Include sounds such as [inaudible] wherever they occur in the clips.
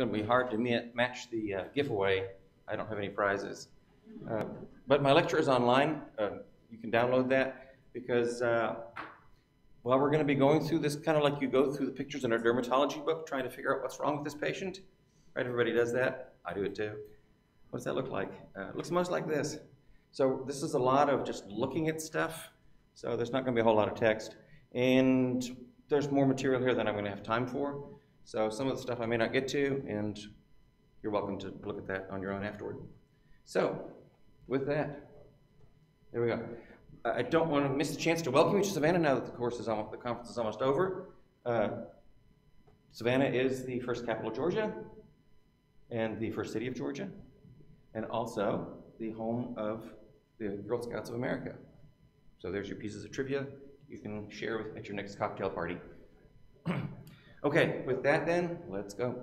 going to be hard to match the uh, giveaway. I don't have any prizes. Uh, but my lecture is online. Uh, you can download that because uh, well, we're going to be going through this kind of like you go through the pictures in our dermatology book, trying to figure out what's wrong with this patient. Right? Everybody does that. I do it too. What does that look like? Uh, it looks most like this. So this is a lot of just looking at stuff. So there's not going to be a whole lot of text. And there's more material here than I'm going to have time for. So some of the stuff I may not get to, and you're welcome to look at that on your own afterward. So with that, there we go. I don't want to miss the chance to welcome you to Savannah now that the course is almost, the conference is almost over. Uh, Savannah is the first capital of Georgia and the first city of Georgia, and also the home of the Girl Scouts of America. So there's your pieces of trivia you can share with, at your next cocktail party. [clears throat] okay, with that then, let's go.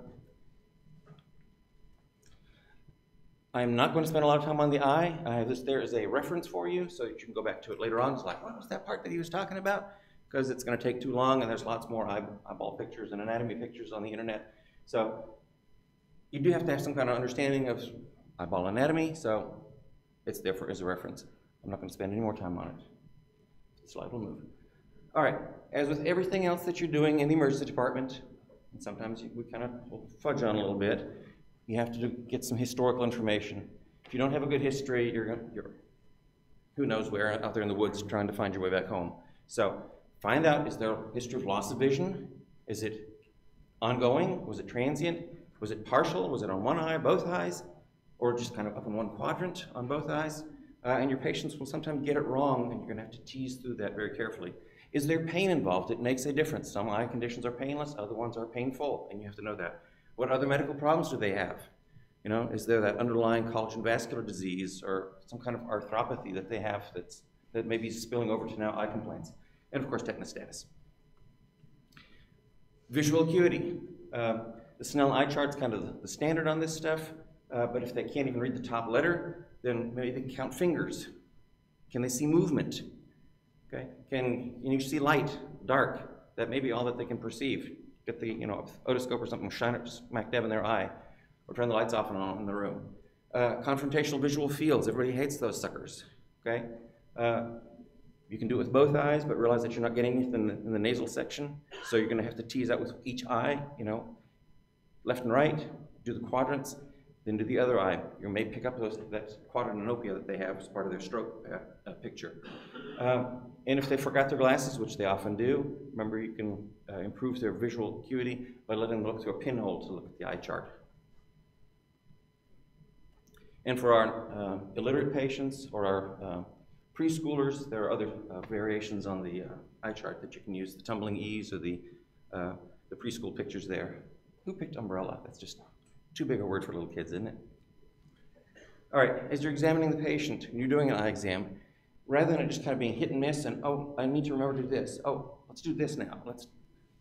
I'm not going to spend a lot of time on the eye. I have this there as a reference for you so you can go back to it later on. It's like, what was that part that he was talking about? Because it's going to take too long and there's lots more eyeball pictures and anatomy pictures on the internet. So you do have to have some kind of understanding of eyeball anatomy, so it's there for, as a reference. I'm not going to spend any more time on it. The slide will move. All right, as with everything else that you're doing in the emergency department, and sometimes we kind of fudge on a little bit, you have to do, get some historical information. If you don't have a good history, you're, you're who knows where out there in the woods trying to find your way back home. So find out, is there a history of loss of vision? Is it ongoing? Was it transient? Was it partial? Was it on one eye, both eyes? Or just kind of up in one quadrant on both eyes? Uh, and your patients will sometimes get it wrong, and you're going to have to tease through that very carefully. Is there pain involved? It makes a difference. Some eye conditions are painless, other ones are painful, and you have to know that. What other medical problems do they have? You know, is there that underlying collagen vascular disease or some kind of arthropathy that they have that's, that may be spilling over to now eye complaints? And of course, tetanus status. Visual acuity. Uh, the Snellen eye chart is kind of the standard on this stuff, uh, but if they can't even read the top letter, then maybe they can count fingers. Can they see movement? Okay. Can, can you see light, dark? That may be all that they can perceive get the you know otoscope or something, shine it smack dab in their eye, or turn the lights off and on in the room. Uh, confrontational visual fields. Everybody hates those suckers. Okay. Uh, you can do it with both eyes, but realize that you're not getting anything in the, nasal section. So you're going to have to tease out with each eye. You know, left and right. Do the quadrants then do the other eye. You may pick up those, that quadranopia that they have as part of their stroke uh, uh, picture. Um, and if they forgot their glasses, which they often do, remember you can uh, improve their visual acuity by letting them look through a pinhole to look at the eye chart. And for our uh, illiterate patients or our uh, preschoolers, there are other uh, variations on the eye chart that you can use, the tumbling E's or the, the preschool pictures there. Who picked umbrella? That's just too big a word for little kids, isn't it? All right, as you're examining the patient and you're doing an eye exam, rather than it just kind of being hit and miss and, oh, I need to remember to do this. Oh, let's do this now. Let's,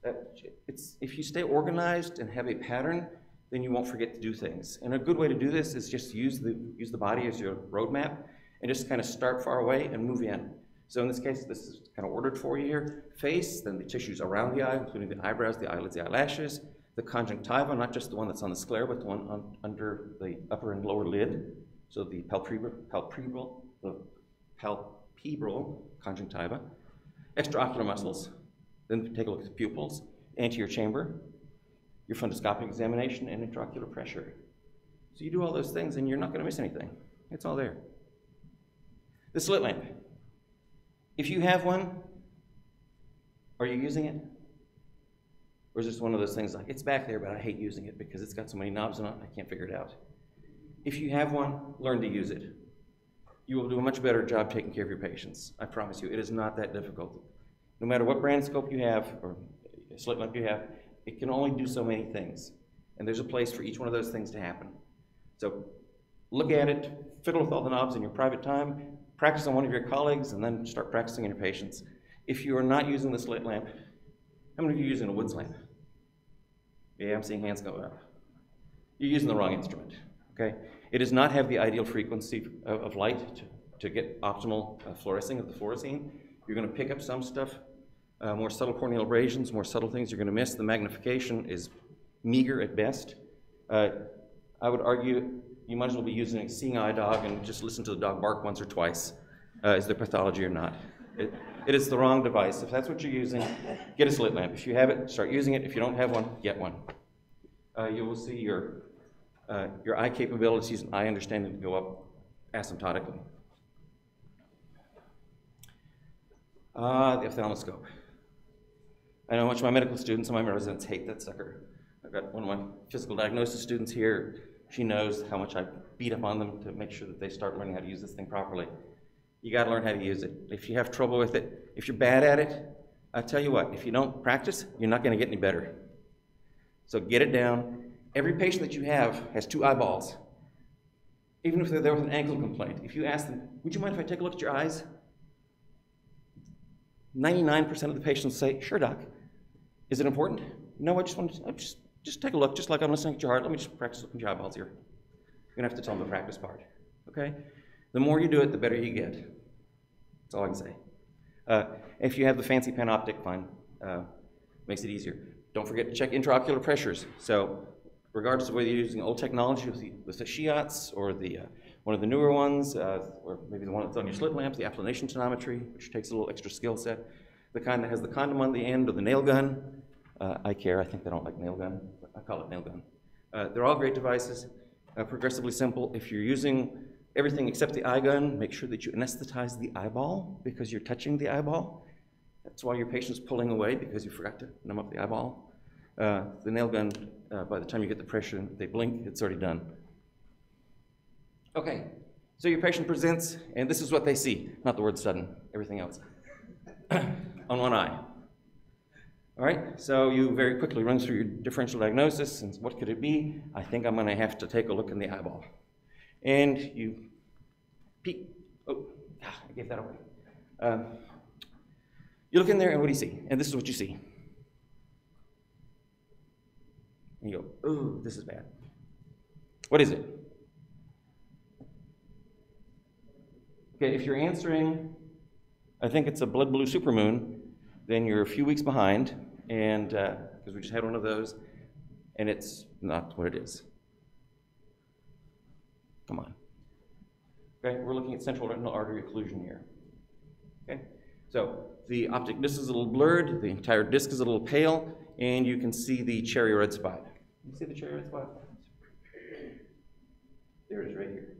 that, it's, if you stay organized and have a pattern, then you won't forget to do things. And a good way to do this is just use the, use the body as your roadmap and just kind of start far away and move in. So in this case, this is kind of ordered for you here. Face, then the tissues around the eye, including the eyebrows, the eyelids, the eyelashes, the conjunctiva, not just the one that's on the sclera, but the one on, under the upper and lower lid. So the palpebral, palpebral, the palpebral conjunctiva, extraocular muscles. Then take a look at the pupils, anterior chamber, your fundoscopic examination, and intraocular pressure. So you do all those things, and you're not going to miss anything. It's all there. The slit lamp. If you have one, are you using it? Or is this one of those things like, it's back there, but I hate using it because it's got so many knobs on it, I can't figure it out. If you have one, learn to use it. You will do a much better job taking care of your patients. I promise you, it is not that difficult. No matter what brand scope you have, or slit lamp you have, it can only do so many things. And there's a place for each one of those things to happen. So look at it, fiddle with all the knobs in your private time, practice on one of your colleagues, and then start practicing on your patients. If you are not using the slit lamp, how many of you are using a Woods lamp? Yeah, I'm seeing hands go up. You're using the wrong instrument, okay? It does not have the ideal frequency of, light to, to get optimal uh, fluorescing of the fluorescein. You're going to pick up some stuff, uh, more subtle corneal abrasions, more subtle things you're going to miss. The magnification is meager at best. Uh, I would argue you might as well be using a seeing eye dog and just listen to the dog bark once or twice. Uh, is there pathology or not? It, it is the wrong device. If that's what you're using, get a slit lamp. If you have it, start using it. If you don't have one, get one. Uh, you will see your, uh, your eye capabilities and eye understanding go up asymptotically. Ah, the ophthalmoscope. I know how much of my medical students and my residents hate that sucker. I've got one of my physical diagnosis students here. She knows how much I beat up on them to make sure that they start learning how to use this thing properly. You got to learn how to use it. If you have trouble with it, if you're bad at it, I tell you what, if you don't practice, you're not going to get any better. So get it down. Every patient that you have has two eyeballs. Even if they're there with an ankle complaint, if you ask them, Would you mind if I take a look at your eyes? 99% of the patients say, Sure, doc. Is it important? No, I just want to just, just take a look, just like I'm listening to your heart. Let me just practice looking at your eyeballs here. You're going to have to tell them the practice part. Okay? The more you do it, the better you get. That's all I can say. Uh, if you have the fancy panoptic, fine. Uh, makes it easier. Don't forget to check intraocular pressures. So, regardless of whether you're using old technology with the, with the Schiotz or the, uh, one of the newer ones, uh, or maybe the one that's on your slit lamps, the applanation tonometry, which takes a little extra skill set, the kind that has the condom on the end or the nail gun. Uh, iCare. I think they don't like nail gun. I call it nail gun. Uh, they're all great devices, progressively simple. If you're using everything except the eye gun, make sure that you anesthetize the eyeball because you're touching the eyeball. That's why your patient's pulling away because you forgot to numb up the eyeball. Uh, the nail gun, uh, by the time you get the pressure, they blink, it's already done. Okay, so your patient presents, and this is what they see, not the word sudden, everything else, [coughs] on one eye. All right, so you very quickly run through your differential diagnosis, and what could it be? I think I'm going to have to take a look in the eyeball and you peek. Oh, ah, I gave that away. Um, you look in there, and what do you see? And this is what you see. And you go, ooh, this is bad. What is it? Okay, if you're answering, I think it's a blood blue supermoon, then you're a few weeks behind, and because uh, we just had one of those, and it's not what it is. Come on. Okay, we're looking at central retinal artery occlusion here. Okay, so the optic disc is a little blurred, the entire disc is a little pale, and you can see the cherry red spot. You see the cherry red spot? There it is right here.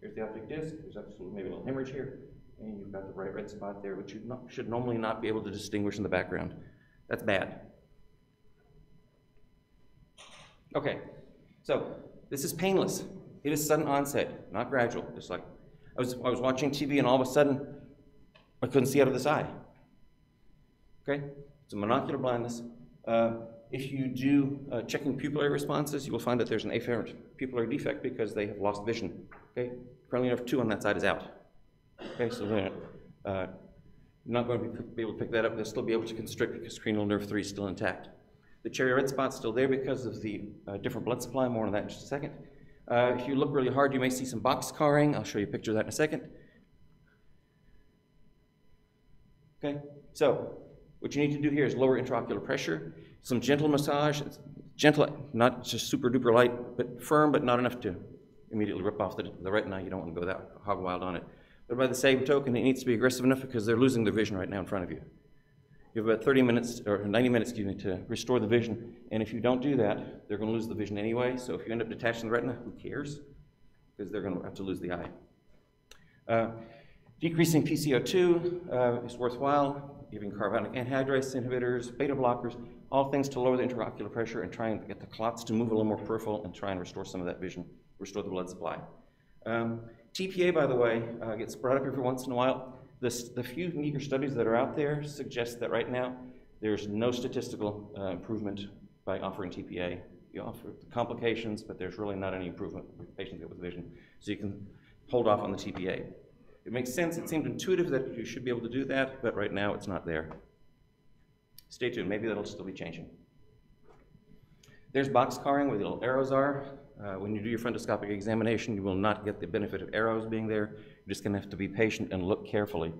Here's the optic disc, there's absolutely maybe a little hemorrhage here, and you've got the bright red spot there, which you should normally not be able to distinguish in the background. That's bad. Okay, so this is painless. It is sudden onset, not gradual. Just like I was, I was watching TV and all of a sudden I couldn't see out of this eye. Okay? It's a monocular blindness. Uh, if you do uh, checking pupillary responses, you will find that there's an afferent pupillary defect because they have lost vision. Okay? Cranial nerve 2 on that side is out. Okay, so they're uh, not going to be able to pick that up. They'll still be able to constrict because cranial nerve 3 is still intact. The cherry red spot's still there because of the uh, different blood supply. More on that in just a second. Uh, if you look really hard, you may see some boxcarring. I'll show you a picture of that in a second. Okay, so what you need to do here is lower intraocular pressure, some gentle massage, gentle, not just super duper light, but firm, but not enough to immediately rip off the, the retina. You don't want to go that hog wild on it. But by the same token, it needs to be aggressive enough because they're losing their vision right now in front of you. You have about 30 minutes, or 90 minutes, excuse me, to restore the vision. And if you don't do that, they're going to lose the vision anyway. So if you end up detaching the retina, who cares? Because they're going to have to lose the eye. Uh, decreasing PCO2 uh, is worthwhile, giving carbonic anhydrase inhibitors, beta blockers, all things to lower the intraocular pressure and try and get the clots to move a little more peripheral and try and restore some of that vision, restore the blood supply. Um, TPA, by the way, uh, gets brought up every once in a while. The few meager studies that are out there suggest that right now there's no statistical uh, improvement by offering TPA. You offer complications, but there's really not any improvement with patients with vision. So you can hold off on the TPA. It makes sense. It seemed intuitive that you should be able to do that, but right now it's not there. Stay tuned. Maybe that'll still be changing. There's boxcarring where the little arrows are. Uh, when you do your fundoscopic examination, you will not get the benefit of arrows being there. You're just going to have to be patient and look carefully.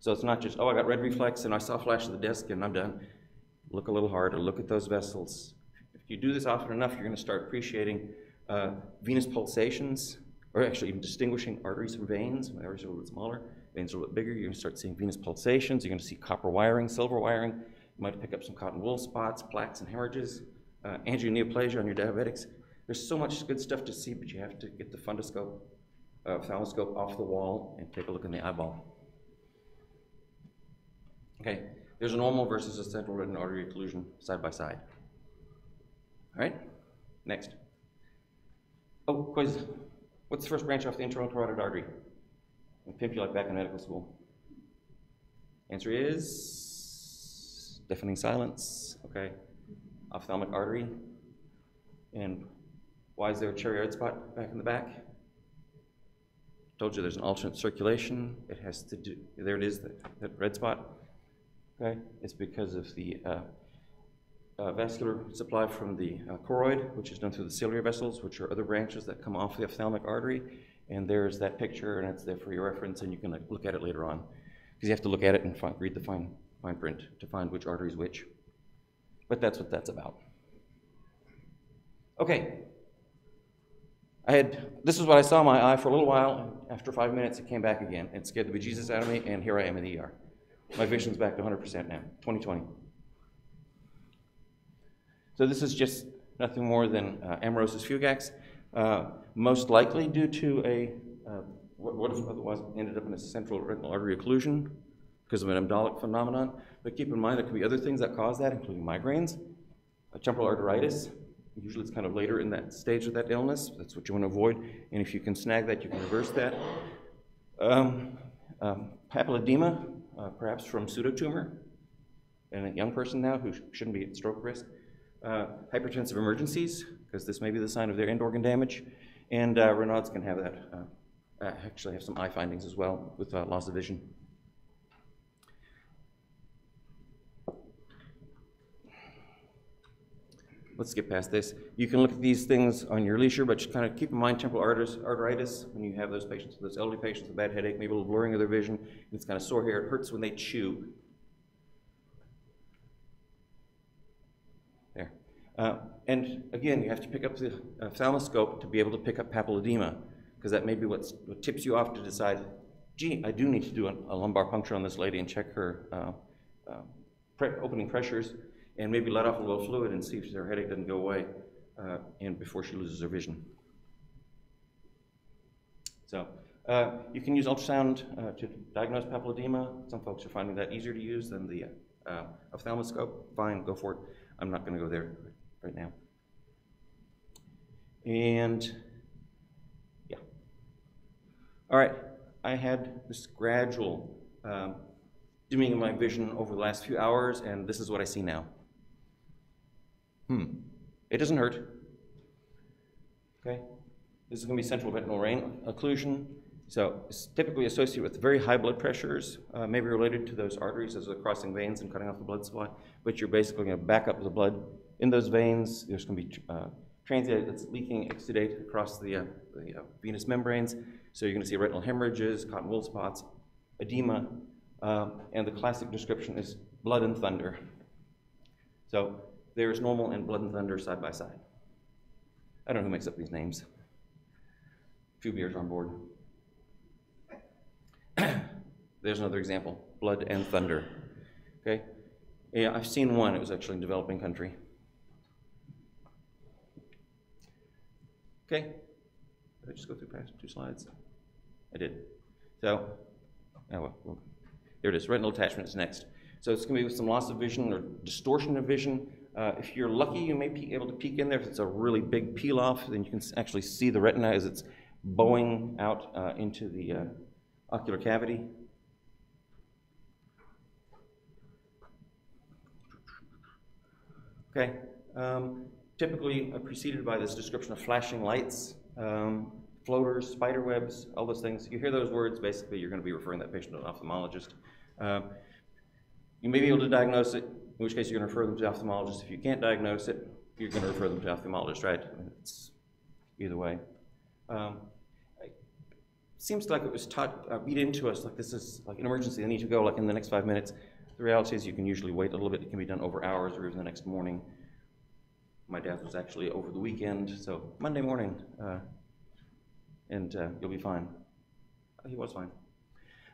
So it's not just, oh, I got red reflex and I saw flash of the disc and I'm done. Look a little harder. Look at those vessels. If you do this often enough, you're going to start appreciating uh, venous pulsations, or actually even distinguishing arteries from veins. Arteries are a little bit smaller, veins are a little bit bigger. You're to start seeing venous pulsations. You're going to see copper wiring, silver wiring. Might pick up some cotton wool spots, plaques, and hemorrhages. Uh, angioneoplasia on your diabetics. There's so much good stuff to see, but you have to get the fundoscope, uh, off the wall and take a look in the eyeball. Okay, there's a normal versus a central retinal artery occlusion side by side. All right, next. Oh, quiz. What's the first branch off the internal carotid artery? I'll pimp you like back in medical school. Answer is deafening silence. Okay, ophthalmic artery. And why is there a cherry red spot back in the back? Told you there's an alternate circulation. It has to do, there it is, that, that red spot. Okay, it's because of the uh, uh, vascular supply from the uh, choroid, which is done through the ciliary vessels, which are other branches that come off the ophthalmic artery. And there's that picture, and it's there for your reference, and you can look at it later on. Because you have to look at it and find, read the fine, fine print to find which artery is which. But that's what that's about. Okay. I had, this is what I saw in my eye for a little while, after five minutes it came back again. It scared the bejesus out of me, and here I am in the ER. My vision's back to 100% now, 2020. So this is just nothing more than uh, amaurosis fugax, uh, most likely due to a, uh, what, what otherwise ended up in a central retinal artery occlusion because of an embolic phenomenon. But keep in mind there can be other things that cause that, including migraines, temporal arteritis. Usually it's kind of later in that stage of that illness. That's what you want to avoid. And if you can snag that, you can reverse that. Um, um, papilledema, uh, perhaps from pseudotumor in a young person now who sh shouldn't be at stroke risk. Uh, hypertensive emergencies, because this may be the sign of their end organ damage. And uh, Raynaud's can have that, uh, uh, actually have some eye findings as well with uh, loss of vision. Let's get past this. You can look at these things on your leisure, but just kind of keep in mind temporal arteritis when you have those patients, those elderly patients with bad headache, maybe a little blurring of their vision. It's kind of sore here. It hurts when they chew. Uh, and again, you have to pick up the uh, ophthalmoscope to be able to pick up papilledema, because that may be what tips you off to decide, gee, I do need to do a, a lumbar puncture on this lady and check her uh, uh, pre opening pressures, and maybe let off a little fluid and see if her headache doesn't go away uh, and before she loses her vision. So uh, you can use ultrasound to diagnose papilledema. Some folks are finding that easier to use than the ophthalmoscope. Fine, go for it. I'm not going to go there right now. And yeah. All right, I had this gradual um, dimming of my vision over the last few hours, and this is what I see now. Hmm, it doesn't hurt. Okay, this is going to be central retinal vein occlusion. So it's typically associated with very high blood pressures, uh, maybe related to those arteries as they're crossing veins and cutting off the blood supply, but you're basically going to back up the blood in those veins, there's going to be uh, transient that's leaking exudate across the, uh, the uh, venous membranes. So you're going to see retinal hemorrhages, cotton wool spots, edema, uh, and the classic description is blood and thunder. So there's normal and blood and thunder side by side. I don't know who makes up these names. A few beers on board. [clears throat] there's another example, blood and thunder. Okay? Yeah, I've seen one. It was actually in a developing country. Okay. Did I just go through past two slides? I did. So, oh well, well, there it is. Retinal attachment is next. So it's going to be with some loss of vision or distortion of vision. Uh, if you're lucky, you may be able to peek in there. If it's a really big peel off, then you can actually see the retina as it's bowing out uh, into the uh, ocular cavity. Okay. Um, typically uh, preceded by this description of flashing lights, um, floaters, spider webs, all those things. You hear those words, basically you're going to be referring that patient to an ophthalmologist. Uh, you may be able to diagnose it, in which case you're going to refer them to ophthalmologist. If you can't diagnose it, you're going to refer them to ophthalmologist, right? It's either way. Um, it seems like it was taught, uh, beat into us like this is like an emergency, they need to go like in the next five minutes. The reality is you can usually wait a little bit. It can be done over hours or even the next morning. My dad's was actually over the weekend, so Monday morning, uh, and uh, you'll be fine. He was fine.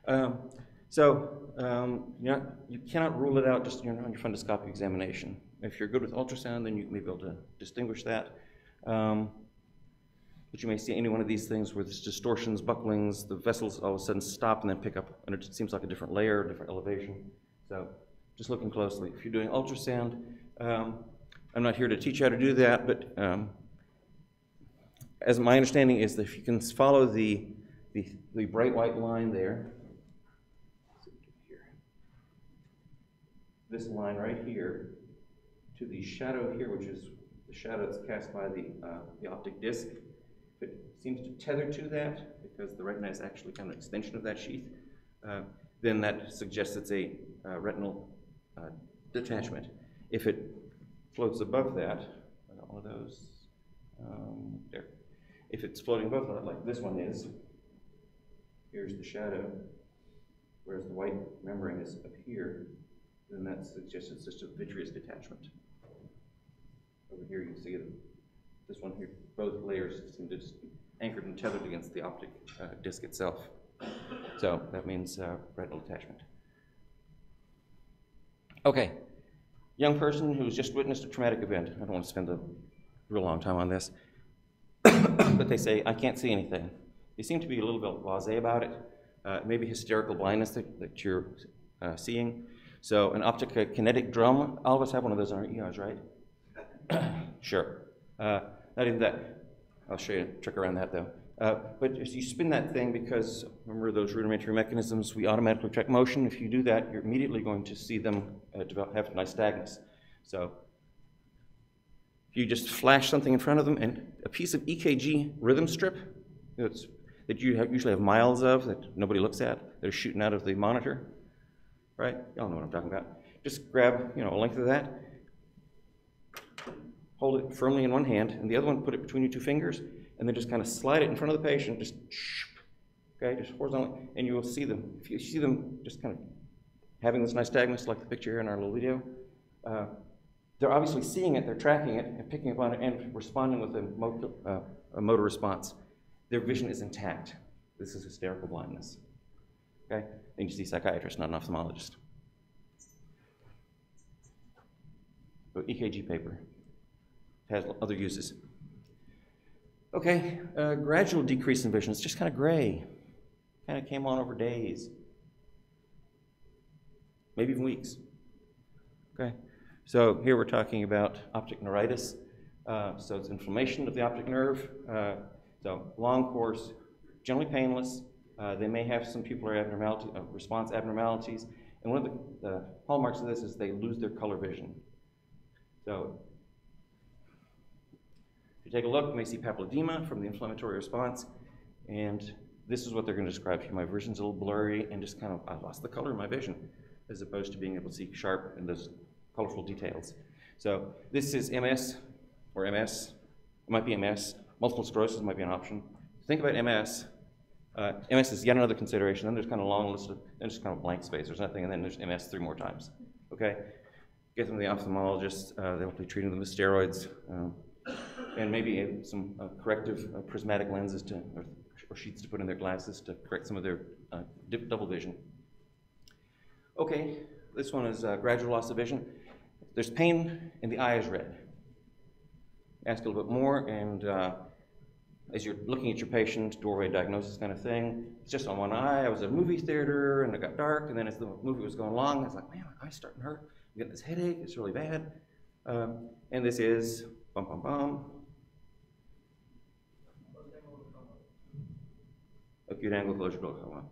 Um, so um, you, know, you cannot rule it out just you know, on your fundoscopic examination. If you're good with ultrasound, then you may be able to distinguish that. Um, but you may see any one of these things where there's distortions, bucklings, the vessels all of a sudden stop and then pick up, and it seems like a different layer, different elevation. So just looking closely. If you're doing ultrasound, um, I'm not here to teach you how to do that, but um, as my understanding is that if you can follow the, the, the bright white line there, this line right here, to the shadow here, which is the shadow that's cast by the, uh, the optic disc, if it seems to tether to that, because the retina is actually kind of an extension of that sheath, uh, then that suggests it's a uh, retinal uh, detachment. If it floats above that, got one of those, um, there. If it's floating above that, like this one is, here's the shadow, whereas the white membrane is up here, then that suggests it's just a vitreous detachment. Over here, you can see this one here, both layers seem to just be anchored and tethered against the optic uh, disc itself. So that means uh, retinal detachment. Okay, young person who's just witnessed a traumatic event. I don't want to spend a real long time on this, [coughs] but they say, I can't see anything. They seem to be a little bit blasé about it. Uh, maybe hysterical blindness that, that you're uh, seeing. So an optokinetic drum, all of us have one of those in our ERs, right? [coughs] sure. Uh, not even that. I'll show you a trick around that though. Uh, but you spin that thing, because remember those rudimentary mechanisms, we automatically track motion. If you do that, you're immediately going to see them uh, develop, have nystagmus. So if you just flash something in front of them, and a piece of EKG rhythm strip that you have, usually have miles of that nobody looks at, that are shooting out of the monitor, right? Y'all know what I'm talking about. Just grab, you know, a length of that, hold it firmly in one hand, and the other one put it between your two fingers, and then just kind of slide it in front of the patient, just okay, just horizontally, and you will see them. If you see them just kind of having this nystagmus, like the picture here in our little video, uh, they're obviously seeing it, they're tracking it, and picking up on it, and responding with a uh, a motor response. Their vision is intact. This is hysterical blindness. Okay? Then you see psychiatrist, not an ophthalmologist. EKG paper has other uses. Okay, uh, gradual decrease in vision. It's just kind of gray. Kind of came on over days, maybe even weeks. Okay, so here we're talking about optic neuritis. Uh, so it's inflammation of the optic nerve. Uh, so long course, generally painless. Uh, they may have some pupillary abnormality, uh, response abnormalities. And one of the, hallmarks of this is they lose their color vision. So if you take a look, you may see papilledema from the inflammatory response, and this is what they're going to describe you. My vision's a little blurry and just kind of, I lost the color in my vision, as opposed to being able to see sharp and those colorful details. So this is MS, or MS. It might be MS. Multiple sclerosis might be an option. Think about MS. Uh, MS is yet another consideration. Then there's kind of a long list of, then there's kind of blank space. There's nothing, and then there's MS three more times. Okay? Get them to the ophthalmologist. Uh, they'll be treating them with steroids. Um, and maybe some uh, corrective uh, prismatic lenses to, or, or, sheets to put in their glasses to correct some of their uh, double vision. Okay, this one is uh, gradual loss of vision. There's pain and the eye is red. Ask a little bit more, and as you're looking at your patient, doorway diagnosis kind of thing, it's just on one eye. I was at a movie theater and it got dark, and then as the movie was going along, I was like, man, my eye's starting to hurt. I'm getting this headache, it's really bad. Um, and this is, bum, bum, bum, acute angle closure glaucoma.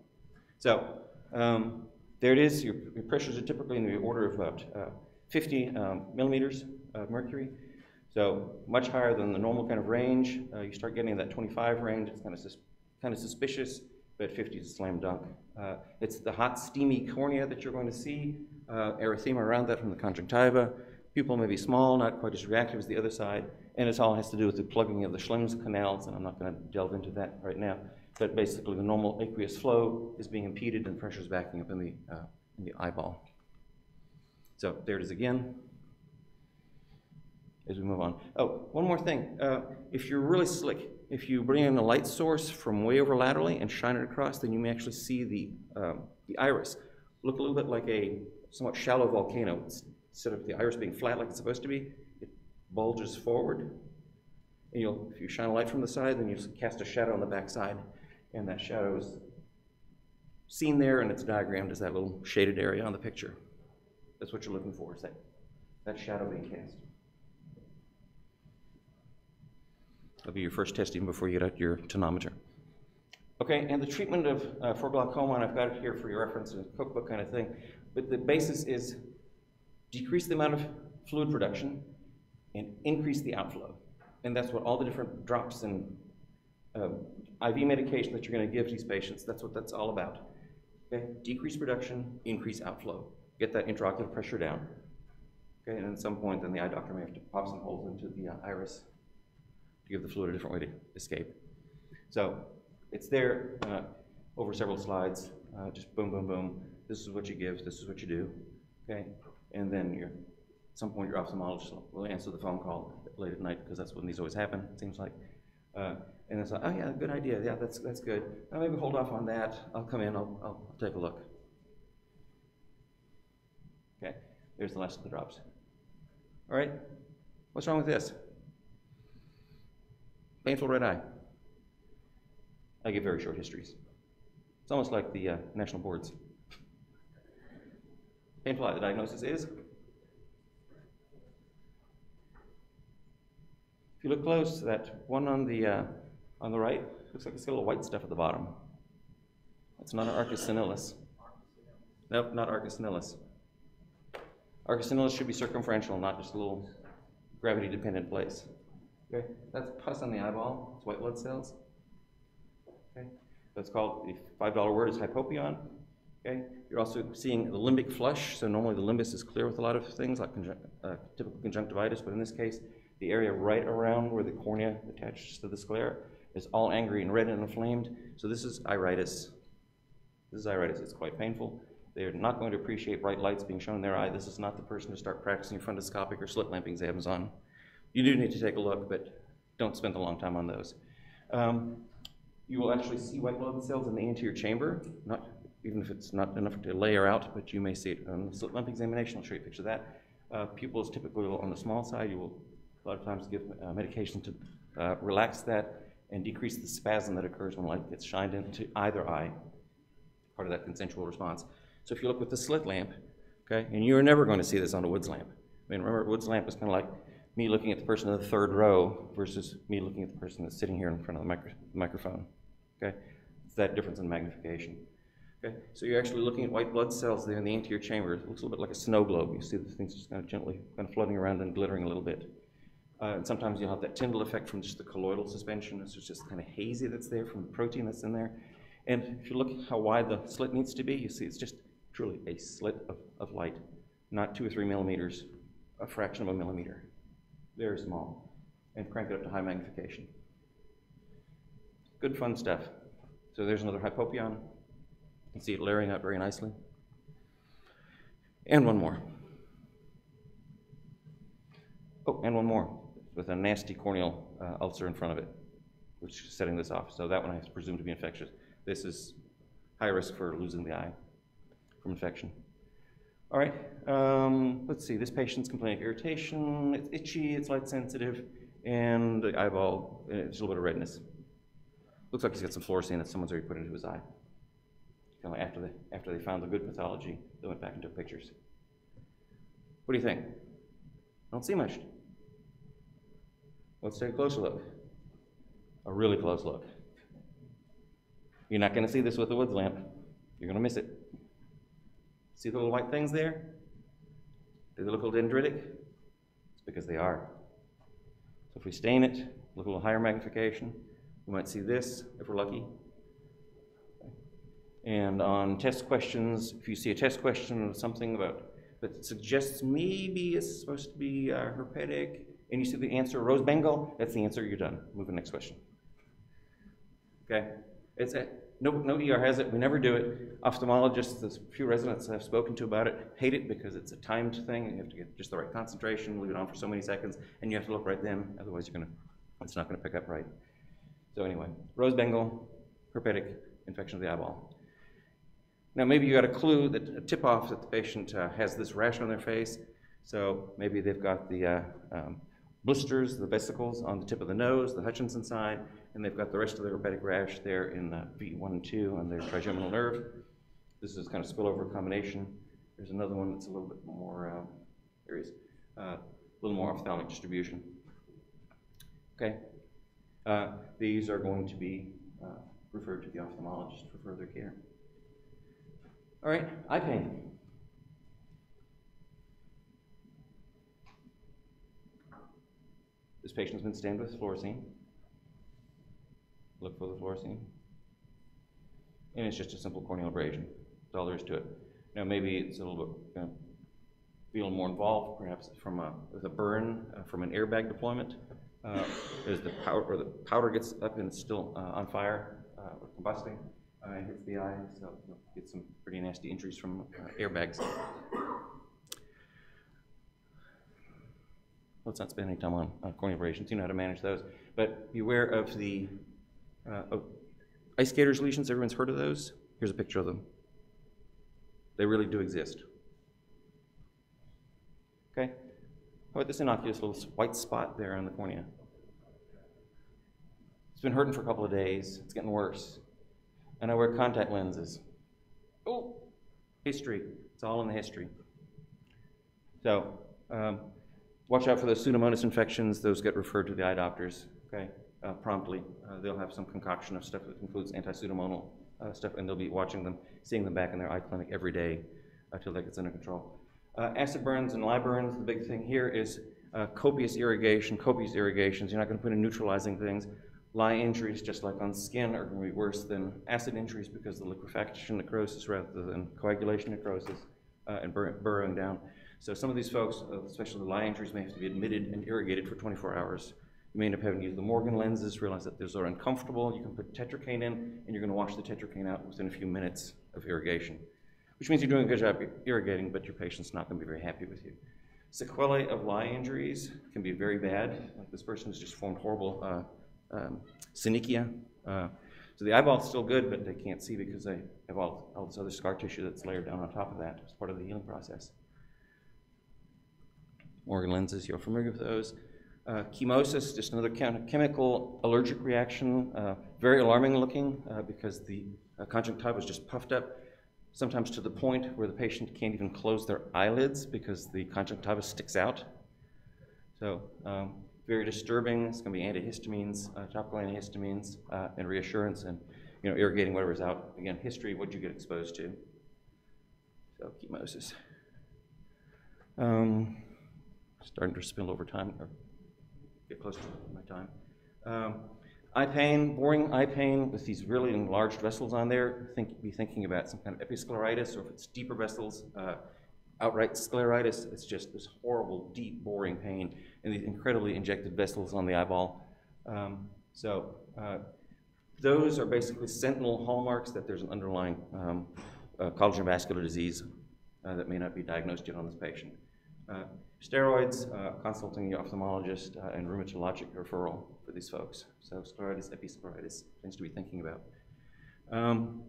So um, there it is. Your, your, pressures are typically in the order of about uh, 50 um, millimeters of mercury. So much higher than the normal kind of range. Uh, you start getting that 25 range. It's kind of sus kind of suspicious, but 50 is a slam dunk. Uh, it's the hot, steamy cornea that you're going to see. Uh, erythema around that from the conjunctiva. Pupil may be small, not quite as reactive as the other side, and it all has to do with the plugging of the Schlemm's canals, and I'm not going to delve into that right now but basically the normal aqueous flow is being impeded and pressure is backing up in the, uh, in the eyeball. So there it is again. As we move on. Oh, one more thing. Uh, if you're really slick, if you bring in a light source from way over laterally and shine it across, then you may actually see the, um, the iris look a little bit like a somewhat shallow volcano. It's- Instead of the iris being flat like it's supposed to be, it bulges forward. And you'll, if you shine a light from the side, then you cast a shadow on the backside, and that shadow is seen there, and it's diagrammed as that little shaded area on the picture. That's what you're looking for, is that, that shadow being cast. That'll be your first test even before you get out your tonometer. Okay, and the treatment of, uh, for glaucoma, and I've got it here for your reference, in a cookbook kind of thing, but the basis is decrease the amount of fluid production and increase the outflow. And that's what all the different drops and um, IV medication that you're going to give these patients, that's what that's all about. Okay, decrease production, increase outflow. Get that intraocular pressure down. Okay, and at some point, then the eye doctor may have to pop some holes into the uh, iris to give the fluid a different way to escape. So it's there uh, over several slides, uh, just boom, boom, boom. This is what you give, this is what you do, okay? And then you're, at some point, your ophthalmologist will answer the phone call late at night, because that's when these always happen, it seems like. Uh, and it's like, oh yeah, good idea, yeah, that's, that's good. Now maybe hold off on that, I'll come in, I'll, I'll I'll take a look. Okay, there's the last of the drops. All right, what's wrong with this? Painful red eye. I give very short histories. It's almost like the uh, national boards. Painful eye, the diagnosis is? If you look close, that one on the, uh, on the right looks like it's got a little white stuff at the bottom. That's not an Arcus senilis. Nope, not Arcus senilis. Arcus senilis should be circumferential, not just a little gravity-dependent place. Okay, that's pus on the eyeball. It's white blood cells. Okay, that's called the five-dollar word is hypopyon. Okay, you're also seeing the limbic flush. So normally the limbus is clear with a lot of things like conjun- uh, typical conjunctivitis, but in this case, the area right around where the cornea attaches to the sclera is all angry and red and inflamed. So this is iritis. This is iritis. It's quite painful. They're not going to appreciate bright lights being shown in their eye. This is not the person to start practicing fundoscopic or slit lamp exams on. You do need to take a look, but don't spend a long time on those. Um, you will actually see white blood cells in the anterior chamber, not even if it's not enough to layer out, but you may see it on the slit lamp examination. I'll show you a picture of that. Uh, pupil is typically on the small side. You will a lot of times give uh, medication to uh, relax that and decrease the spasm that occurs when light gets shined into either eye, part of that consensual response. So if you look with the slit lamp, okay, and you're never going to see this on a Woods lamp. I mean, remember, Woods lamp is kind of like me looking at the person in the third row versus me looking at the person that's sitting here in front of the micro- microphone. Okay, it's that difference in magnification. Okay, so you're actually looking at white blood cells there in the anterior chamber. It looks a little bit like a snow globe. You see the things just kind of gently kind of floating around and glittering a little bit. Uh, and sometimes you'll have that Tyndall effect from just the colloidal suspension. It's just kind of hazy that's there from the protein that's in there. And if you look how wide the slit needs to be, you see it's just truly a slit of, of light, not two or three millimeters, a fraction of a millimeter. Very small. And crank it up to high magnification. Good fun stuff. So there's another hypopyon. You can see it layering out very nicely. And one more. Oh, and one more, with a nasty corneal uh, ulcer in front of it, which is setting this off. So that one I presume to be infectious. This is high risk for losing the eye from infection. All right, um, let's see. This patient's complaining of irritation. It's itchy, it's light sensitive, and the eyeball, it's a little bit of redness. Looks like he's got some fluorescein that someone's already put into his eye. Kind of like after, the, after they found the good pathology, they went back and took pictures. What do you think? I don't see much. Let's take a closer look. A really close look. You're not going to see this with a woods lamp. You're going to miss it. See the little white things there? Do they look a little dendritic? It's because they are. So if we stain it, look a little higher magnification, we might see this if we're lucky. And on test questions, if you see a test question or something about that suggests maybe it's supposed to be uh, herpetic, and you see the answer rose bengal, that's the answer, you're done. Move to the next question. Okay? It's a, no, no ER has it, we never do it. Ophthalmologists, the few residents I've spoken to about it, hate it because it's a timed thing. You have to get just the right concentration, leave it on for so many seconds, and you have to look right then, otherwise you're gonna, it's not gonna pick up right. So anyway, rose bengal, herpetic infection of the eyeball. Now, maybe you got a clue that a tip off that the patient uh, has this rash on their face. So maybe they've got the uh, um, blisters, the vesicles on the tip of the nose, the Hutchinson sign, and they've got the rest of the herpetic rash there in uh, V1 and 2 on their trigeminal nerve. This is kind of spillover combination. There's another one that's a little bit more, uh, there is, uh, a little more ophthalmic distribution. Okay. Uh, these are going to be uh, referred to the ophthalmologist for further care. All right, eye pain. This patient's been stained with fluorescein. Look for the fluorescein. And it's just a simple corneal abrasion. That's all there is to it. Now, maybe it's a little bit, uh, be a little more involved, perhaps from a, with a burn uh, from an airbag deployment. Uh, as the powder, or the powder gets up and it's still uh, on fire uh, or combusting, uh, and hits the eye, so you'll get some pretty nasty injuries from uh, airbags. Let's not spend any time on uh, corneal abrasions. You know how to manage those. But beware of the uh, of ice skaters lesions. Everyone's heard of those. Here's a picture of them. They really do exist. Okay? How about this innocuous little white spot there on the cornea? It's been hurting for a couple of days. It's getting worse. And I wear contact lenses. Oh, history. It's all in the history. So, um, watch out for those pseudomonas infections. Those get referred to the eye doctors, okay, uh, promptly. Uh, they'll have some concoction of stuff that includes anti-pseudomonal uh, stuff, and they'll be watching them, seeing them back in their eye clinic every day until that gets under control. Uh, acid burns and lye burns, the big thing here is uh, copious irrigation, copious irrigations. You're not going to put in neutralizing things. Lye injuries, just like on skin, are going to be worse than acid injuries because of the liquefaction necrosis rather than coagulation necrosis and bur burrowing down. So some of these folks, uh, especially the lye injuries, may have to be admitted and irrigated for 24 hours. You may end up having to use the Morgan lenses, realize that those are uncomfortable. You can put tetracaine in, and you're going to wash the tetracaine out within a few minutes of irrigation, which means you're doing a good job irrigating, but your patient's not going to be very happy with you. Sequelae of lye injuries can be very bad. Like this person has just formed horrible uh, um. Uh, so the eyeball's still good, but they can't see because they have all, all this other scar tissue that's layered down on top of that as part of the healing process. Morgan lenses, you're familiar with those. Uh, chemosis, just another chemical allergic reaction, uh, very alarming looking uh, because the uh, conjunctiva is just puffed up, sometimes to the point where the patient can't even close their eyelids because the conjunctiva sticks out. So um, very disturbing. It's going to be antihistamines, uh, topical antihistamines, uh, and reassurance, and you know, irrigating whatever's out. Again, history, what you get exposed to? So, chemosis. Um, starting to spill over time, or get close to my time. Um, eye pain, boring eye pain with these really enlarged vessels on there. Think, be thinking about some kind of episcleritis, or if it's deeper vessels, uh, outright scleritis. It's just this horrible, deep, boring pain and these incredibly injected vessels on the eyeball. Um, so uh, those are basically sentinel hallmarks that there's an underlying um, uh, collagen vascular disease uh, that may not be diagnosed yet on this patient. Steroids, uh, consulting the ophthalmologist, uh, and rheumatologic referral for these folks. So scleritis, episcleritis, things to be thinking about. Um,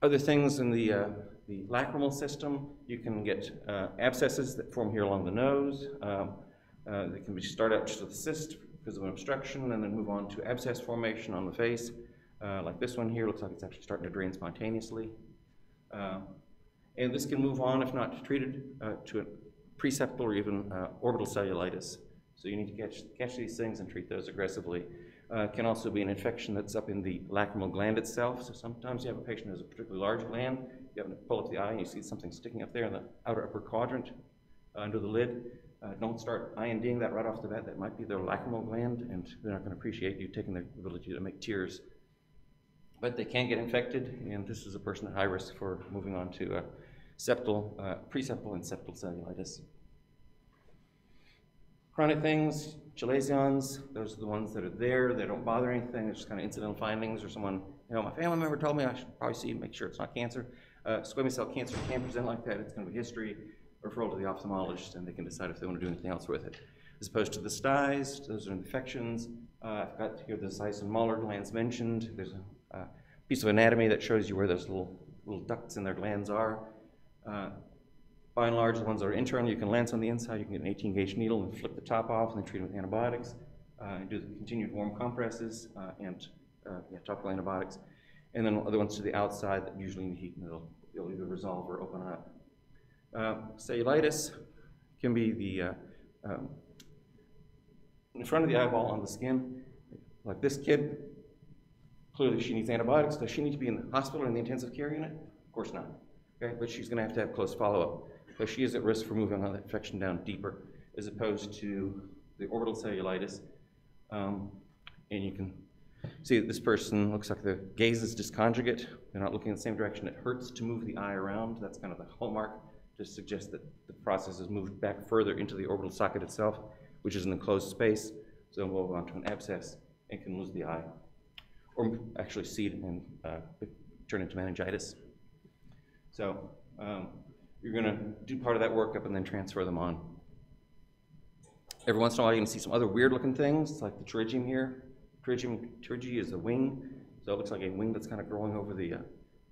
other things in the, uh, the lacrimal system, you can get uh, abscesses that form here along the nose. Um, uh, they can be start out just with a cyst because of an obstruction and then move on to abscess formation on the face. Uh, like this one here, looks like it's actually starting to drain spontaneously. And this can move on, if not treated, to a preseptal or even uh, orbital cellulitis. So you need to catch, catch these things and treat those aggressively. Uh, can also be an infection that's up in the lacrimal gland itself. So sometimes you have a patient who has a particularly large gland, you have to pull up the eye and you see something sticking up there in the outer upper quadrant uh, under the lid. Uh, don't start INDing that right off the bat. That might be their lacrimal gland, and they're not going to appreciate you taking the ability to make tears. But they can get infected, and this is a person at high risk for moving on to uh, septal, uh, preseptal and septal cellulitis. Chronic things, chalazions, those are the ones that are there, they don't bother anything, it's just kind of incidental findings, or someone, you know, my family member told me I should probably see, make sure it's not cancer. Uh, squamous cell cancer can present like that, it's going to be history, referral to the ophthalmologist, and they can decide if they want to do anything else with it. As opposed to the styes, those are infections. Uh, I've got here the Zeis and Muller glands mentioned. There's a uh, piece of anatomy that shows you where those little, little ducts in their glands are. Uh, by and large, the ones that are internal, you can lance on the inside. You can get an 18 gauge needle and flip the top off and then treat them with antibiotics uh, and do the continued warm compresses uh, and uh, yeah, topical antibiotics. And then other ones to the outside that usually need heat and it'll, it'll either resolve or open up. Uh, cellulitis can be the uh, um, in front of the eyeball on the skin. Like this kid, clearly she needs antibiotics. Does she need to be in the hospital in the intensive care unit? Of course not. Okay, but she's going to have to have close follow-up. So she is at risk for moving on the infection down deeper, as opposed to the orbital cellulitis. Um, and you can see that this person looks like the gaze is disconjugate. They're not looking in the same direction. It hurts to move the eye around. That's kind of the hallmark to suggest that the process has moved back further into the orbital socket itself, which is an enclosed space. So it'll move on to an abscess and can lose the eye, or actually seed and uh, turn into meningitis. So um, you're going to do part of that workup and then transfer them on. Every once in a while, you're going to see some other weird looking things, like the pterygium here. Pterygium pterygi is a wing, so it looks like a wing that's kind of growing over the, uh,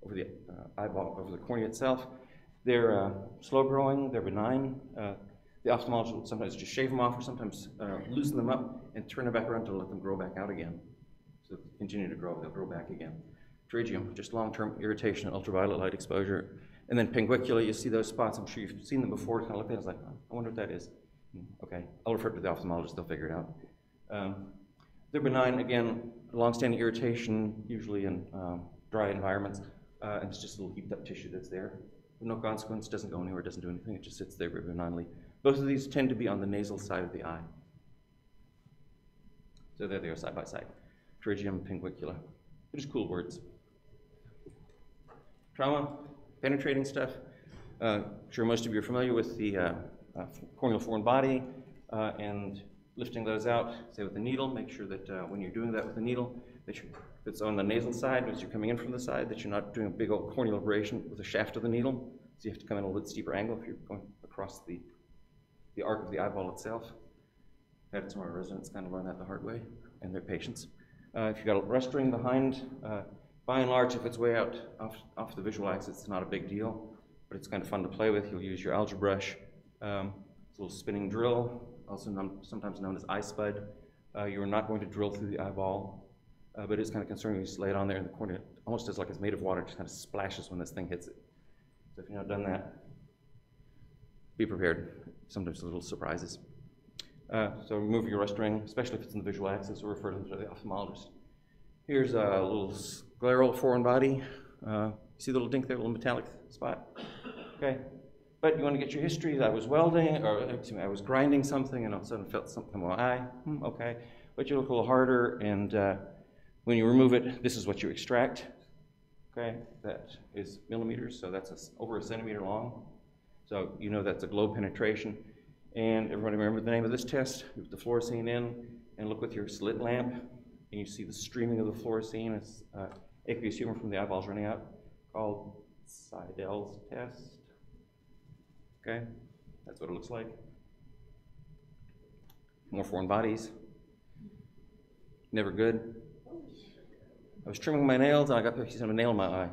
over the uh, eyeball, over the cornea itself. They're uh, slow growing, they're benign. Uh, the ophthalmologist will sometimes just shave them off or sometimes uh, loosen them up and turn them back around to let them grow back out again. So continue to grow, they'll grow back again. Pterygium, just long-term irritation and ultraviolet light exposure. And then pinguicula, you see those spots. I'm sure you've seen them before. Kind of look at it, it's like, I wonder what that is. Hmm, okay, I'll refer to the ophthalmologist, they'll figure it out. Um, they're benign, again, long-standing irritation, usually in um, dry environments, uh, and it's just a little heaped up tissue that's there. No consequence, doesn't go anywhere, doesn't do anything, it just sits there benignly. Both of these tend to be on the nasal side of the eye. So there they are side by side. Pterygium pinguicula. They're just cool words. Trauma, penetrating stuff. Uh, sure most of you are familiar with the uh, uh, corneal foreign body uh, and lifting those out, say with a needle. Make sure that uh, when you're doing that with a needle, that you, if it's on the nasal side, as you're coming in from the side, that you're not doing a big old corneal abrasion with the shaft of the needle. So you have to come in a little bit steeper angle if you're going across the, the arc of the eyeball itself. I had some of our residents kind of learn that the hard way, and their patients. Uh, if you've got a rust ring behind, by and large, if it's way out off, off the visual axis, it's not a big deal, but it's kind of fun to play with. You'll use your Alger brush. Um, it's a little spinning drill, also sometimes known as eye spud. Uh, you are not going to drill through the eyeball, uh, but it's kind of concerning. You just lay it on there in the corner, almost as like it's made of water, it just kind of splashes when this thing hits it. So if you've not done that, be prepared. Sometimes little surprises. Uh, so remove your rust ring, especially if it's in the visual axis, or refer to the ophthalmologist. Here's a little scleral foreign body. Uh, see the little dink there, little metallic spot? Okay. But you want to get your history. I was welding, or me, I was grinding something, and all of a sudden felt something in my eye. Hmm, okay. But you look a little harder, and uh, when you remove it, this is what you extract. Okay. That is millimeters, so that's a, over a centimeter long. So you know that's a globe penetration. And everybody remember the name of this test? You the fluorescein in, and look with your slit lamp and you see the streaming of the fluorescein as uh, aqueous humor from the eyeballs running out, called Seidel's test. Okay, that's what it looks like. More foreign bodies. Never good. I was trimming my nails and I got pieces of a nail in my eye.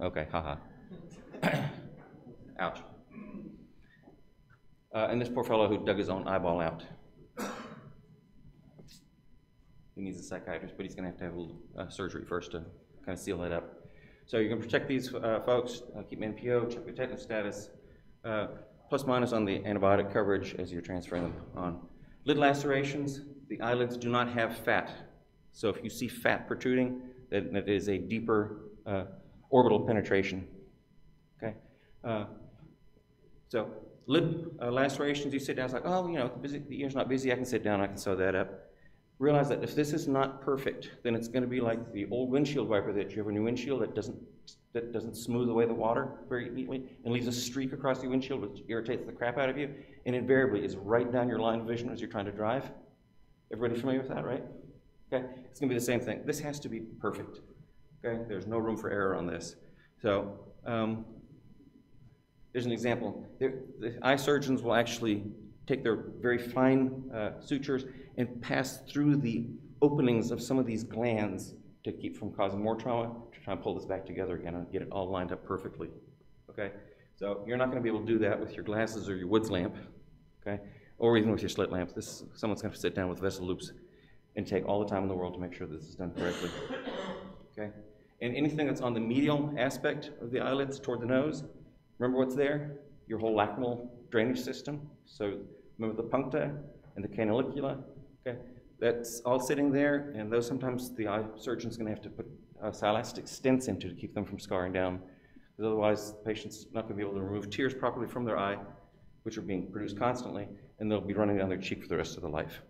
Okay, haha. [coughs] Ouch. Uh, and this poor fellow who dug his own eyeball out. He needs a psychiatrist, but he's going to have to have a little uh, surgery first to kind of seal that up. So you can protect these uh, folks, uh, keep them NPO, check their tetanus status, uh, plus minus on the antibiotic coverage as you're transferring them on. Lid lacerations, the eyelids do not have fat. So if you see fat protruding, that, that is a deeper uh, orbital penetration. Okay? So lid lacerations, you sit down, it's like, oh, you know, busy, the ear's not busy, I can sit down, I can sew that up. Realize that if this is not perfect, then it's going to be like the old windshield wiper that you have a new windshield that doesn't that doesn't smooth away the water very neatly and leaves a streak across your windshield which irritates the crap out of you and invariably is right down your line of vision as you're trying to drive. Everybody familiar with that, right? Okay, it's going to be the same thing. This has to be perfect. Okay, there's no room for error on this. So um, there's an example. the eye surgeons will actually take their very fine uh, sutures and pass through the openings of some of these glands to keep from causing more trauma, to try and pull this back together again and get it all lined up perfectly. Okay? So you're not going to be able to do that with your glasses or your Woods lamp, okay? Or even with your slit lamp. This someone's going to sit down with vessel loops and take all the time in the world to make sure this is done correctly. Okay? And anything that's on the medial aspect of the eyelids toward the nose, remember what's there? Your whole lacrimal drainage system. So remember the puncta and the canalicula, okay? That's all sitting there, and those sometimes the eye surgeon's gonna have to put uh, silastic stents into to keep them from scarring down. Because otherwise, the patient's not gonna be able to remove tears properly from their eye, which are being produced constantly, and they'll be running down their cheek for the rest of their life.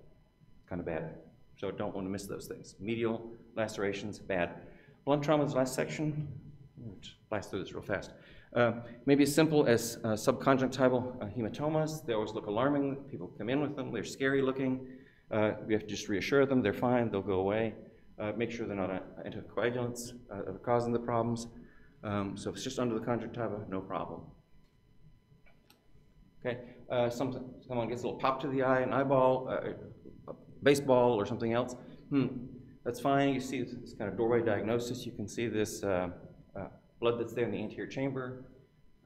Kind of bad. So don't want to miss those things. Medial lacerations, bad. Blunt trauma is the last section. Blast through this real fast. Uh, maybe as simple as uh, subconjunctival uh, hematomas. They always look alarming. People come in with them. They're scary looking. Uh, we have to just reassure them they're fine, they'll go away. Uh, make sure they're not anticoagulants uh, causing the problems. Um, so if it's just under the conjunctiva, no problem. Okay, uh, some, someone gets a little pop to the eye, an eyeball, uh, a baseball, or something else. Hmm, that's fine. You see this kind of doorway diagnosis. You can see this blood that's there in the anterior chamber.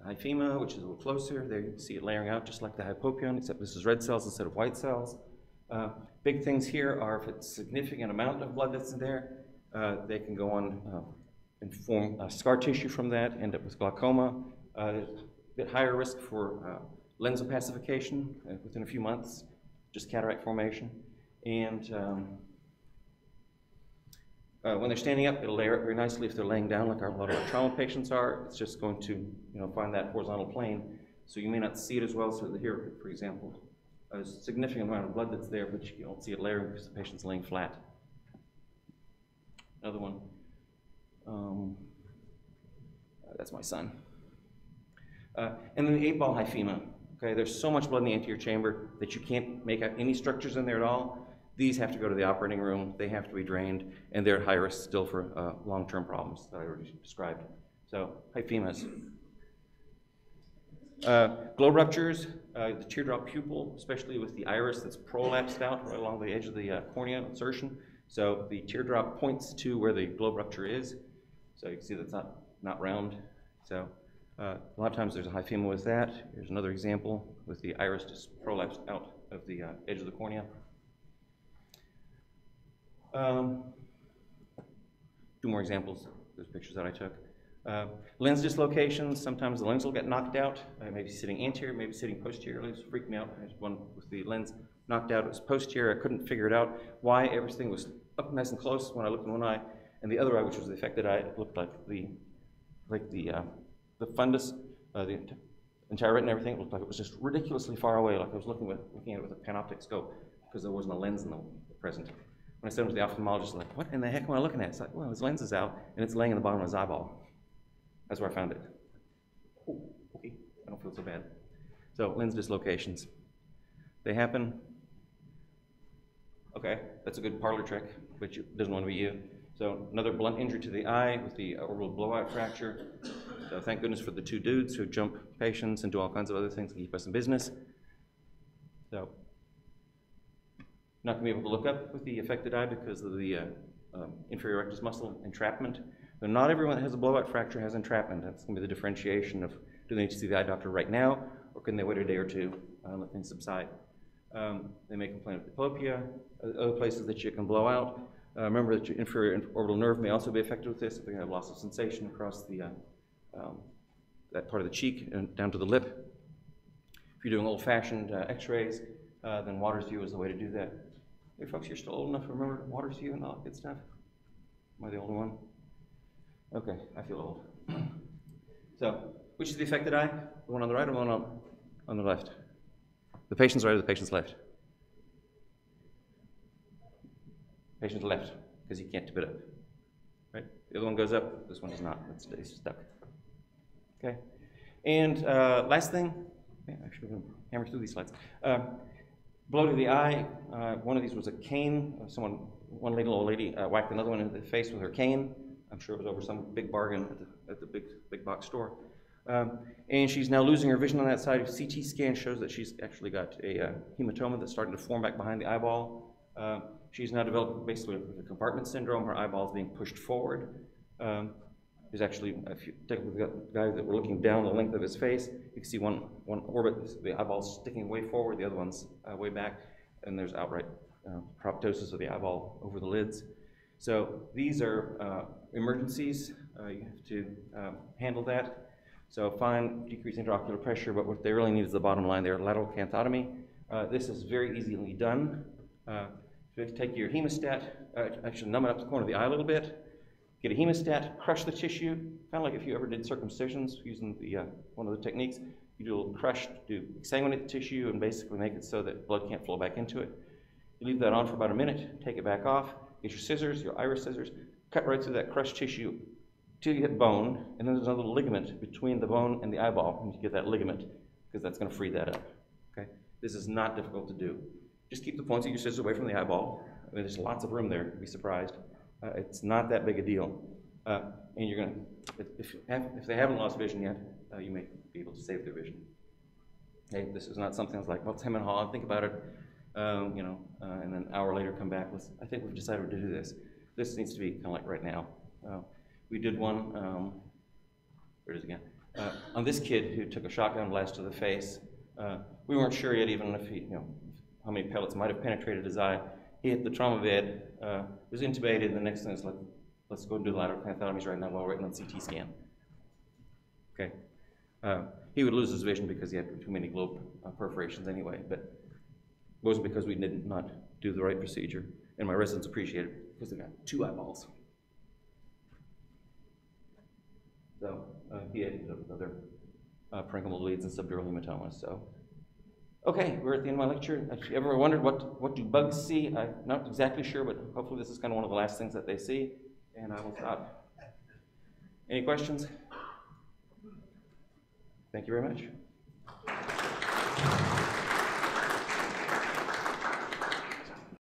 Hyphema, which is a little closer. There you see it layering out just like the hypopyon, except this is red cells instead of white cells. Uh, big things here are if it's a significant amount of blood that's in there, uh, they can go on uh, and form scar tissue from that, end up with glaucoma. Uh, a bit higher risk for uh, lens opacification uh, within a few months, just cataract formation. And um, uh, when they're standing up, it'll layer it very nicely. If they're laying down, like our, a lot of our trauma patients are, it's just going to, you know, find that horizontal plane. So you may not see it as well. So here, for example, a significant amount of blood that's there, but you don't see it layering because the patient's laying flat. Another one. Um, uh, that's my son. Uh, and then the eight ball hyphema. Okay, there's so much blood in the anterior chamber that you can't make out any structures in there at all. These have to go to the operating room. They have to be drained, and they're at high risk still for uh, long-term problems that I already described. So hyphemas. Uh, globe ruptures, uh, the teardrop pupil, especially with the iris that's prolapsed out right along the edge of the uh, cornea insertion. So the teardrop points to where the globe rupture is. So you can see that's not, not round. So uh, a lot of times there's a hyphema with that. Here's another example with the iris just prolapsed out of the uh, edge of the cornea. Um, two more examples, those pictures that I took. Uh, lens dislocations, sometimes the lens will get knocked out, uh, maybe sitting anterior, maybe sitting posterior. It freaked me out. One with the lens knocked out, it was posterior. I couldn't figure it out why everything was up nice and close when I looked in one eye, and the other eye, which was the affected eye, it looked like the like the uh, the fundus, uh, the entire retina everything looked like it was just ridiculously far away, like I was looking with looking at it with a panoptic scope because there wasn't a lens in the present. When I him to the ophthalmologist, like, what in the heck am I looking at? It's like, well, his lens is out, and it's laying in the bottom of his eyeball. That's where I found it. Oh, okay, I don't feel so bad. So lens dislocations. They happen. Okay, that's a good parlor trick, but it doesn't want to be you. So another blunt injury to the eye with the orbital blowout fracture. So thank goodness for the two dudes who jump patients and do all kinds of other things to keep us in business. So not going to be able to look up with the affected eye because of the uh, um, inferior rectus muscle entrapment. But not everyone that has a blowout fracture has entrapment. That's going to be the differentiation of do they need to see the eye doctor right now, or can they wait a day or two uh, and let things subside? Um, they may complain of diplopia, uh, other places that you can blow out. Uh, remember that your inferior orbital nerve may also be affected with this if they have loss of sensation across the, uh, um, that part of the cheek and down to the lip. If you're doing old-fashioned uh, x-rays, uh, then Waters view is the way to do that. Hey folks, you're still old enough to remember Waters view and all that good stuff? Am I the older one? Okay, I feel old. so, which is the affected eye? The one on the right or the one on, on the left? The patient's right or the patient's left? Patient's left, because he can't tip it up. Right? The other one goes up, this one does not, it stays stuck. Okay? And uh, last thing, yeah, I should have hammered through these slides. Uh, blow to the eye, uh, one of these was a cane. Someone, one little old lady uh, whacked another one in the face with her cane. I'm sure it was over some big bargain at the, at the big, big box store. Um, and she's now losing her vision on that side. CT scan shows that she's actually got a uh, hematoma that's starting to form back behind the eyeball. Uh, she's now developed basically a compartment syndrome. Her eyeball is being pushed forward. Um, there's actually, if you take a look at the guy that we're looking down the length of his face, you can see one, one orbit, the eyeball's sticking way forward, the other one's uh, way back, and there's outright uh, proptosis of the eyeball over the lids. So these are uh, emergencies. Uh, you have to um, handle that. So fine, decrease intraocular pressure, but what they really need is the bottom line there, lateral canthotomy. Uh, this is very easily done. Uh, take your hemostat, actually numb it up the corner of the eye a little bit, get a hemostat, crush the tissue, kind of like if you ever did circumcisions using the, uh, one of the techniques. You do a little crush to exsanguinate the tissue and basically make it so that blood can't flow back into it. You leave that on for about a minute, take it back off, get your scissors, your iris scissors, cut right through that crushed tissue till you hit bone, and then there's another ligament between the bone and the eyeball, and you get that ligament, because that's going to free that up. Okay? This is not difficult to do. Just keep the points of your scissors away from the eyeball. I mean, there's lots of room there, you'd be surprised. Uh, it's not that big a deal. Uh, and you're going to, if, if they haven't lost vision yet, uh, you may be able to save their vision. Okay, this is not something that's like, well, Tim and Hall, think about it, um, you know, uh, and then an hour later come back with, I think we've decided to do this. This needs to be kind of like right now. Uh, we did one, um, where it is again, uh, on this kid who took a shotgun blast to the face. Uh, we weren't sure yet even if he, you know, how many pellets might have penetrated his eye. He hit the trauma bed, uh, was intubated, and the next thing is like, let's go and do lateral canthotomies right now while we're waiting on CT scan. Okay. Uh, he would lose his vision because he had too many globe uh, perforations anyway, but it wasn't because we did not do the right procedure. And my residents appreciated it because they've got two eyeballs. So uh, he had other uh, parenchymal bleeds and subdural hematomas. So, okay, we're at the end of my lecture. If you ever wondered what what do bugs see, I'm not exactly sure, but hopefully this is kind of one of the last things that they see, and I will stop. Any questions? Thank you very much.